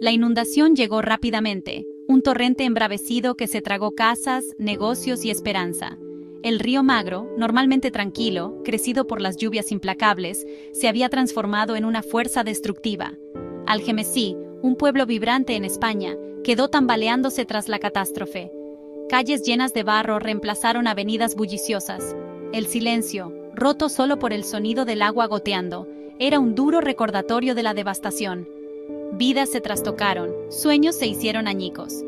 La inundación llegó rápidamente, un torrente embravecido que se tragó casas, negocios y esperanza. El río Magro, normalmente tranquilo, crecido por las lluvias implacables, se había transformado en una fuerza destructiva. Algemesí, un pueblo vibrante en España, quedó tambaleándose tras la catástrofe. Calles llenas de barro reemplazaron avenidas bulliciosas. El silencio, roto solo por el sonido del agua goteando, era un duro recordatorio de la devastación. Vidas se trastocaron, sueños se hicieron añicos.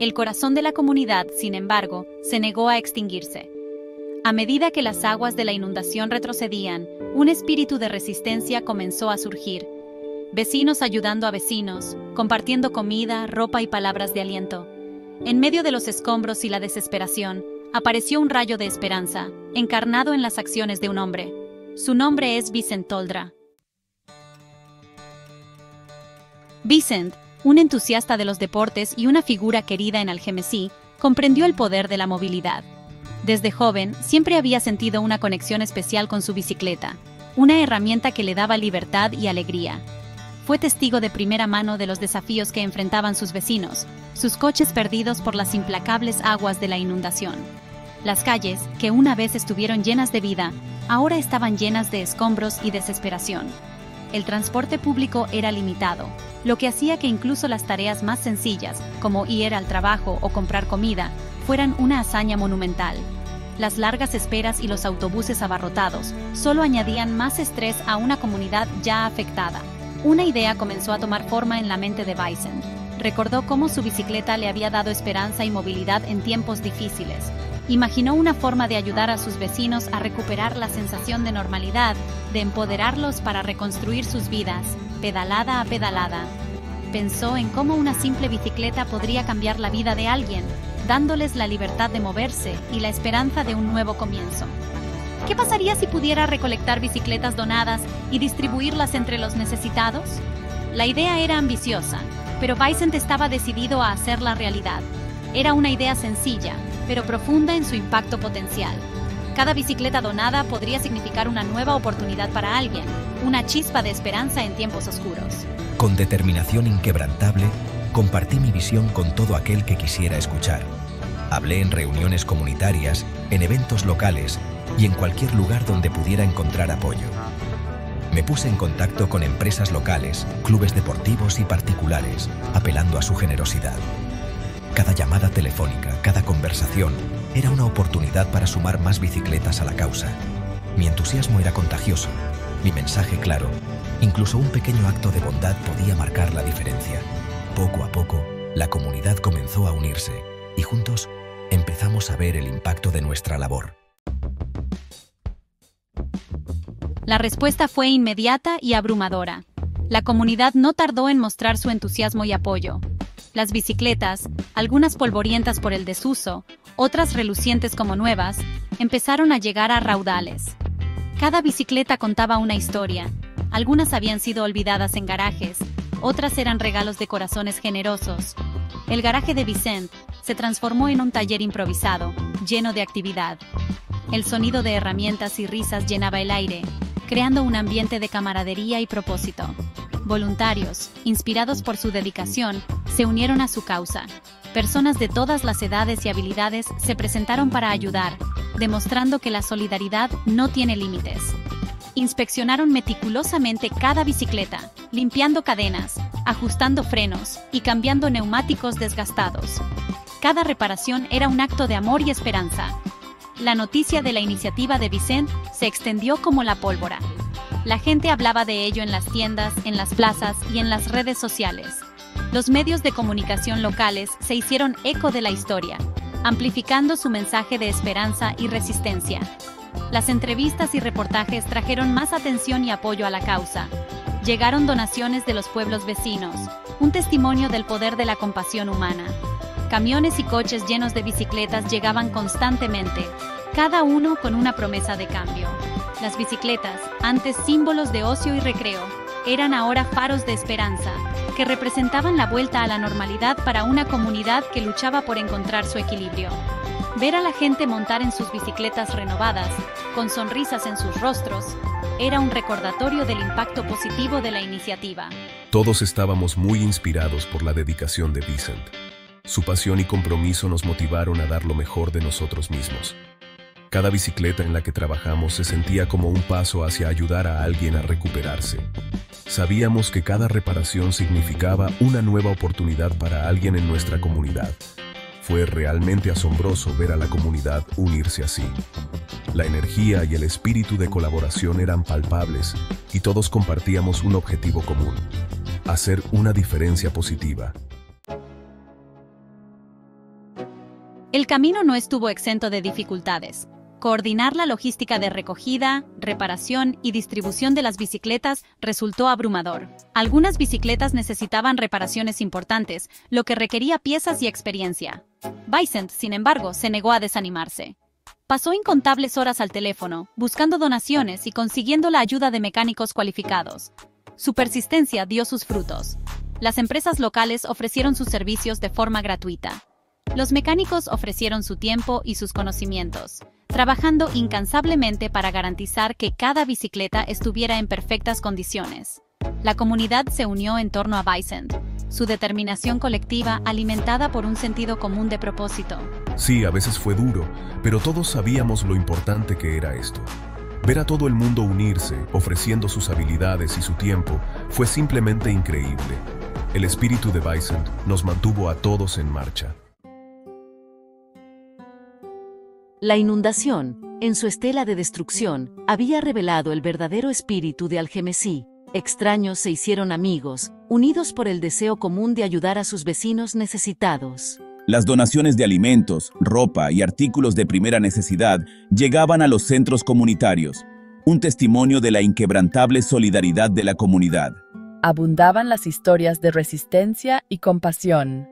El corazón de la comunidad, sin embargo, se negó a extinguirse. A medida que las aguas de la inundación retrocedían, un espíritu de resistencia comenzó a surgir. Vecinos ayudando a vecinos, compartiendo comida, ropa y palabras de aliento. En medio de los escombros y la desesperación, apareció un rayo de esperanza, encarnado en las acciones de un hombre. Su nombre es Vicent Vicent, un entusiasta de los deportes y una figura querida en Algemesí, comprendió el poder de la movilidad. Desde joven, siempre había sentido una conexión especial con su bicicleta, una herramienta que le daba libertad y alegría. Fue testigo de primera mano de los desafíos que enfrentaban sus vecinos, sus coches perdidos por las implacables aguas de la inundación. Las calles, que una vez estuvieron llenas de vida, ahora estaban llenas de escombros y desesperación el transporte público era limitado, lo que hacía que incluso las tareas más sencillas, como ir al trabajo o comprar comida, fueran una hazaña monumental. Las largas esperas y los autobuses abarrotados solo añadían más estrés a una comunidad ya afectada. Una idea comenzó a tomar forma en la mente de Bison. Recordó cómo su bicicleta le había dado esperanza y movilidad en tiempos difíciles, imaginó una forma de ayudar a sus vecinos a recuperar la sensación de normalidad, de empoderarlos para reconstruir sus vidas, pedalada a pedalada. Pensó en cómo una simple bicicleta podría cambiar la vida de alguien, dándoles la libertad de moverse y la esperanza de un nuevo comienzo. ¿Qué pasaría si pudiera recolectar bicicletas donadas y distribuirlas entre los necesitados? La idea era ambiciosa, pero Vicent estaba decidido a hacerla realidad. Era una idea sencilla, pero profunda en su impacto potencial. Cada bicicleta donada podría significar una nueva oportunidad para alguien, una chispa de esperanza en tiempos oscuros. Con determinación inquebrantable, compartí mi visión con todo aquel que quisiera escuchar. Hablé en reuniones comunitarias, en eventos locales y en cualquier lugar donde pudiera encontrar apoyo. Me puse en contacto con empresas locales, clubes deportivos y particulares, apelando a su generosidad. Cada llamada telefónica, cada conversación, era una oportunidad para sumar más bicicletas a la causa. Mi entusiasmo era contagioso, mi mensaje claro. Incluso un pequeño acto de bondad podía marcar la diferencia. Poco a poco, la comunidad comenzó a unirse y juntos empezamos a ver el impacto de nuestra labor. La respuesta fue inmediata y abrumadora. La comunidad no tardó en mostrar su entusiasmo y apoyo. Las bicicletas, algunas polvorientas por el desuso, otras relucientes como nuevas, empezaron a llegar a raudales. Cada bicicleta contaba una historia. Algunas habían sido olvidadas en garajes, otras eran regalos de corazones generosos. El garaje de Vicent se transformó en un taller improvisado, lleno de actividad. El sonido de herramientas y risas llenaba el aire, creando un ambiente de camaradería y propósito. Voluntarios, inspirados por su dedicación, se unieron a su causa. Personas de todas las edades y habilidades se presentaron para ayudar, demostrando que la solidaridad no tiene límites. Inspeccionaron meticulosamente cada bicicleta, limpiando cadenas, ajustando frenos y cambiando neumáticos desgastados. Cada reparación era un acto de amor y esperanza. La noticia de la iniciativa de Vicent se extendió como la pólvora. La gente hablaba de ello en las tiendas, en las plazas y en las redes sociales. Los medios de comunicación locales se hicieron eco de la historia, amplificando su mensaje de esperanza y resistencia. Las entrevistas y reportajes trajeron más atención y apoyo a la causa. Llegaron donaciones de los pueblos vecinos, un testimonio del poder de la compasión humana. Camiones y coches llenos de bicicletas llegaban constantemente, cada uno con una promesa de cambio. Las bicicletas, antes símbolos de ocio y recreo, eran ahora faros de esperanza, que representaban la vuelta a la normalidad para una comunidad que luchaba por encontrar su equilibrio. Ver a la gente montar en sus bicicletas renovadas, con sonrisas en sus rostros, era un recordatorio del impacto positivo de la iniciativa. Todos estábamos muy inspirados por la dedicación de Vicent. Su pasión y compromiso nos motivaron a dar lo mejor de nosotros mismos. Cada bicicleta en la que trabajamos se sentía como un paso hacia ayudar a alguien a recuperarse. Sabíamos que cada reparación significaba una nueva oportunidad para alguien en nuestra comunidad. Fue realmente asombroso ver a la comunidad unirse así. La energía y el espíritu de colaboración eran palpables y todos compartíamos un objetivo común, hacer una diferencia positiva. El camino no estuvo exento de dificultades. Coordinar la logística de recogida, reparación y distribución de las bicicletas resultó abrumador. Algunas bicicletas necesitaban reparaciones importantes, lo que requería piezas y experiencia. Vicent, sin embargo, se negó a desanimarse. Pasó incontables horas al teléfono, buscando donaciones y consiguiendo la ayuda de mecánicos cualificados. Su persistencia dio sus frutos. Las empresas locales ofrecieron sus servicios de forma gratuita. Los mecánicos ofrecieron su tiempo y sus conocimientos, trabajando incansablemente para garantizar que cada bicicleta estuviera en perfectas condiciones. La comunidad se unió en torno a Vicent, su determinación colectiva alimentada por un sentido común de propósito. Sí, a veces fue duro, pero todos sabíamos lo importante que era esto. Ver a todo el mundo unirse, ofreciendo sus habilidades y su tiempo, fue simplemente increíble. El espíritu de Vicent nos mantuvo a todos en marcha. La inundación, en su estela de destrucción, había revelado el verdadero espíritu de Algemesí. Extraños se hicieron amigos, unidos por el deseo común de ayudar a sus vecinos necesitados. Las donaciones de alimentos, ropa y artículos de primera necesidad llegaban a los centros comunitarios, un testimonio de la inquebrantable solidaridad de la comunidad. Abundaban las historias de resistencia y compasión.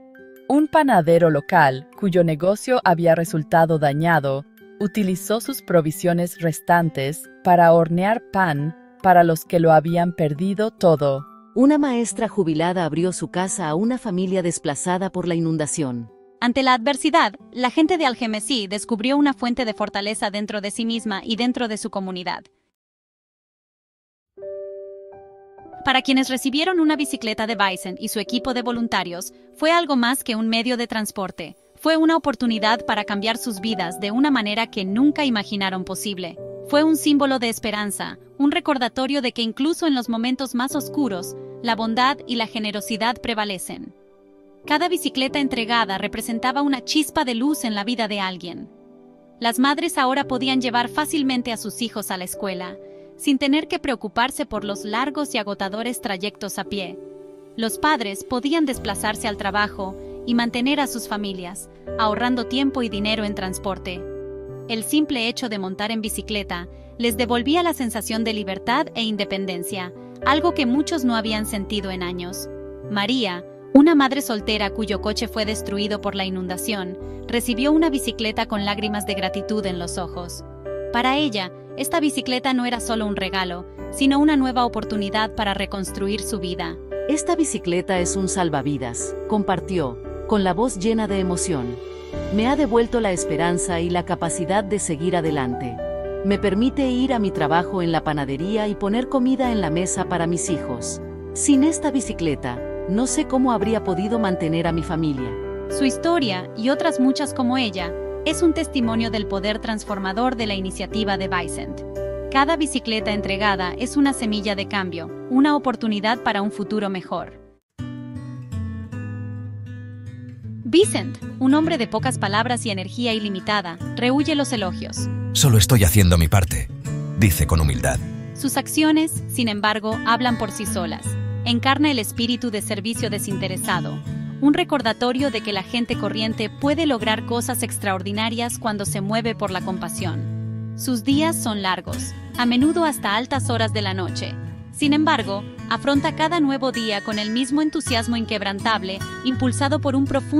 Un panadero local, cuyo negocio había resultado dañado, utilizó sus provisiones restantes para hornear pan para los que lo habían perdido todo. Una maestra jubilada abrió su casa a una familia desplazada por la inundación. Ante la adversidad, la gente de Algemesí descubrió una fuente de fortaleza dentro de sí misma y dentro de su comunidad. Para quienes recibieron una bicicleta de Bison y su equipo de voluntarios, fue algo más que un medio de transporte. Fue una oportunidad para cambiar sus vidas de una manera que nunca imaginaron posible. Fue un símbolo de esperanza, un recordatorio de que incluso en los momentos más oscuros, la bondad y la generosidad prevalecen. Cada bicicleta entregada representaba una chispa de luz en la vida de alguien. Las madres ahora podían llevar fácilmente a sus hijos a la escuela, sin tener que preocuparse por los largos y agotadores trayectos a pie. Los padres podían desplazarse al trabajo y mantener a sus familias, ahorrando tiempo y dinero en transporte. El simple hecho de montar en bicicleta les devolvía la sensación de libertad e independencia, algo que muchos no habían sentido en años. María, una madre soltera cuyo coche fue destruido por la inundación, recibió una bicicleta con lágrimas de gratitud en los ojos. Para ella, esta bicicleta no era solo un regalo, sino una nueva oportunidad para reconstruir su vida. Esta bicicleta es un salvavidas, compartió, con la voz llena de emoción. Me ha devuelto la esperanza y la capacidad de seguir adelante. Me permite ir a mi trabajo en la panadería y poner comida en la mesa para mis hijos. Sin esta bicicleta, no sé cómo habría podido mantener a mi familia. Su historia, y otras muchas como ella, es un testimonio del poder transformador de la iniciativa de Vicent. Cada bicicleta entregada es una semilla de cambio, una oportunidad para un futuro mejor. Vicent, un hombre de pocas palabras y energía ilimitada, rehuye los elogios. Solo estoy haciendo mi parte, dice con humildad. Sus acciones, sin embargo, hablan por sí solas. Encarna el espíritu de servicio desinteresado, un recordatorio de que la gente corriente puede lograr cosas extraordinarias cuando se mueve por la compasión. Sus días son largos, a menudo hasta altas horas de la noche. Sin embargo, afronta cada nuevo día con el mismo entusiasmo inquebrantable, impulsado por un profundo